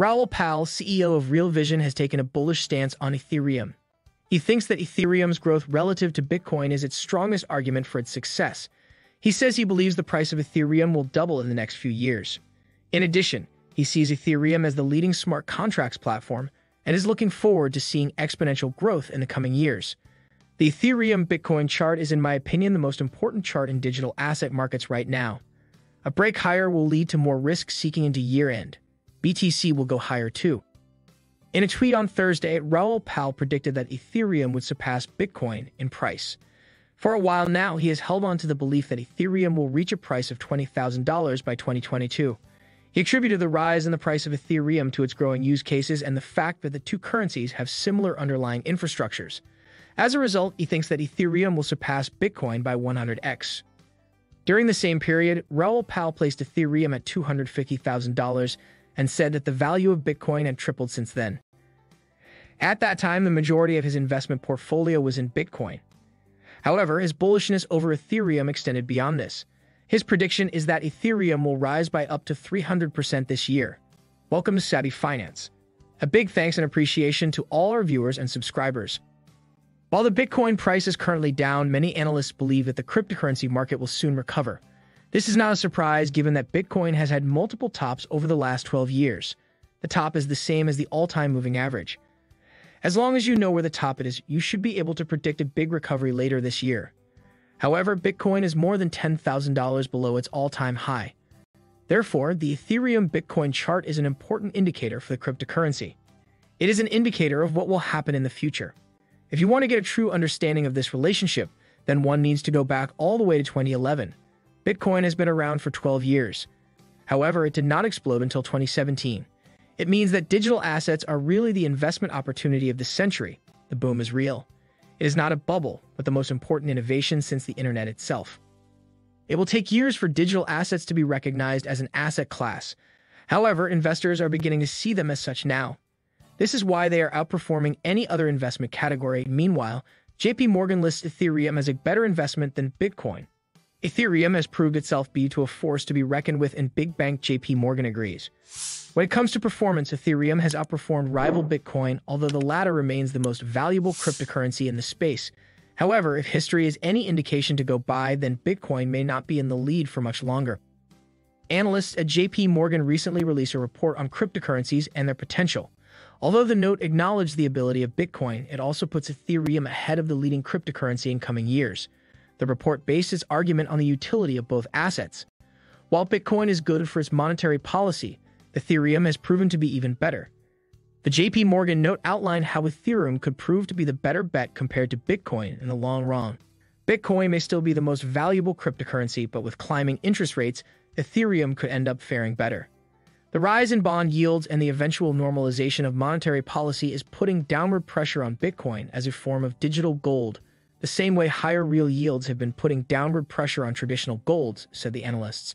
Raoul Pal, CEO of Real Vision, has taken a bullish stance on Ethereum. He thinks that Ethereum's growth relative to Bitcoin is its strongest argument for its success. He says he believes the price of Ethereum will double in the next few years. In addition, he sees Ethereum as the leading smart contracts platform and is looking forward to seeing exponential growth in the coming years. The Ethereum Bitcoin chart is, in my opinion, the most important chart in digital asset markets right now. A break higher will lead to more risk seeking into year end. BTC will go higher too. In a tweet on Thursday, Raoul Pal predicted that Ethereum would surpass Bitcoin in price. For a while now, he has held on to the belief that Ethereum will reach a price of $20,000 by 2022. He attributed the rise in the price of Ethereum to its growing use cases and the fact that the two currencies have similar underlying infrastructures. As a result, he thinks that Ethereum will surpass Bitcoin by 100x. During the same period, Raoul Pal placed Ethereum at $250,000 and said that the value of Bitcoin had tripled since then. At that time, the majority of his investment portfolio was in Bitcoin. However, his bullishness over Ethereum extended beyond this. His prediction is that Ethereum will rise by up to 300% this year. Welcome to Savvy Finance. A big thanks and appreciation to all our viewers and subscribers. While the Bitcoin price is currently down, many analysts believe that the cryptocurrency market will soon recover. This is not a surprise given that Bitcoin has had multiple tops over the last 12 years. The top is the same as the all-time moving average. As long as you know where the top is, you should be able to predict a big recovery later this year. However, Bitcoin is more than $10,000 below its all-time high. Therefore, the Ethereum Bitcoin chart is an important indicator for the cryptocurrency. It is an indicator of what will happen in the future. If you want to get a true understanding of this relationship, then one needs to go back all the way to 2011. Bitcoin has been around for 12 years. However, it did not explode until 2017. It means that digital assets are really the investment opportunity of the century. The boom is real. It is not a bubble, but the most important innovation since the internet itself. It will take years for digital assets to be recognized as an asset class. However, investors are beginning to see them as such now. This is why they are outperforming any other investment category. Meanwhile, JP Morgan lists Ethereum as a better investment than Bitcoin. Ethereum has proved itself be to a force to be reckoned with and big bank JP Morgan agrees. When it comes to performance, Ethereum has outperformed rival Bitcoin, although the latter remains the most valuable cryptocurrency in the space. However, if history is any indication to go by, then Bitcoin may not be in the lead for much longer. Analysts at JP Morgan recently released a report on cryptocurrencies and their potential. Although the note acknowledged the ability of Bitcoin, it also puts Ethereum ahead of the leading cryptocurrency in coming years. The report based its argument on the utility of both assets. While Bitcoin is good for its monetary policy, Ethereum has proven to be even better. The JP Morgan note outlined how Ethereum could prove to be the better bet compared to Bitcoin in the long run. Bitcoin may still be the most valuable cryptocurrency, but with climbing interest rates, Ethereum could end up faring better. The rise in bond yields and the eventual normalization of monetary policy is putting downward pressure on Bitcoin as a form of digital gold, the same way higher real yields have been putting downward pressure on traditional golds, said the analysts.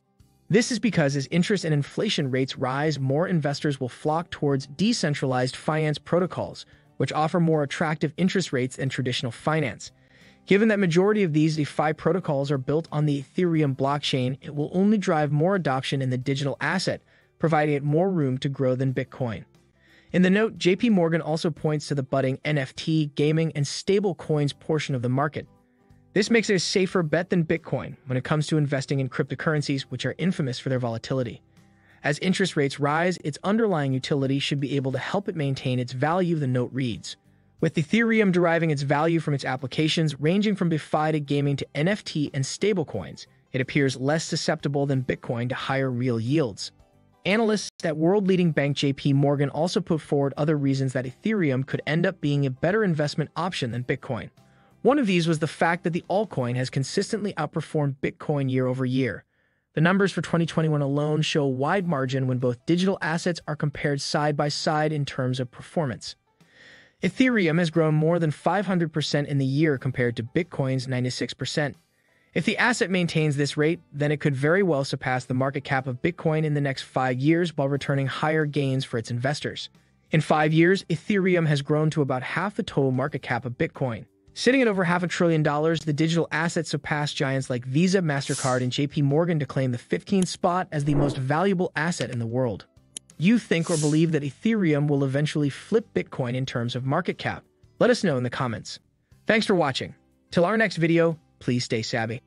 This is because as interest and inflation rates rise, more investors will flock towards decentralized finance protocols, which offer more attractive interest rates than traditional finance. Given that majority of these DeFi protocols are built on the Ethereum blockchain, it will only drive more adoption in the digital asset, providing it more room to grow than Bitcoin. In the note, JP Morgan also points to the budding NFT, gaming, and stablecoins portion of the market. This makes it a safer bet than Bitcoin when it comes to investing in cryptocurrencies, which are infamous for their volatility. As interest rates rise, its underlying utility should be able to help it maintain its value, the note reads. With Ethereum deriving its value from its applications ranging from DeFi to gaming to NFT and stablecoins, it appears less susceptible than Bitcoin to higher real yields. Analysts at world-leading bank JP Morgan also put forward other reasons that Ethereum could end up being a better investment option than Bitcoin. One of these was the fact that the altcoin has consistently outperformed Bitcoin year over year. The numbers for 2021 alone show a wide margin when both digital assets are compared side by side in terms of performance. Ethereum has grown more than 500% in the year compared to Bitcoin's 96%. If the asset maintains this rate, then it could very well surpass the market cap of Bitcoin in the next five years while returning higher gains for its investors. In five years, Ethereum has grown to about half the total market cap of Bitcoin. Sitting at over half a trillion dollars, the digital asset surpassed giants like Visa, MasterCard, and JP Morgan to claim the 15th spot as the most valuable asset in the world. you think or believe that Ethereum will eventually flip Bitcoin in terms of market cap? Let us know in the comments. Thanks for watching. Till our next video, please stay savvy.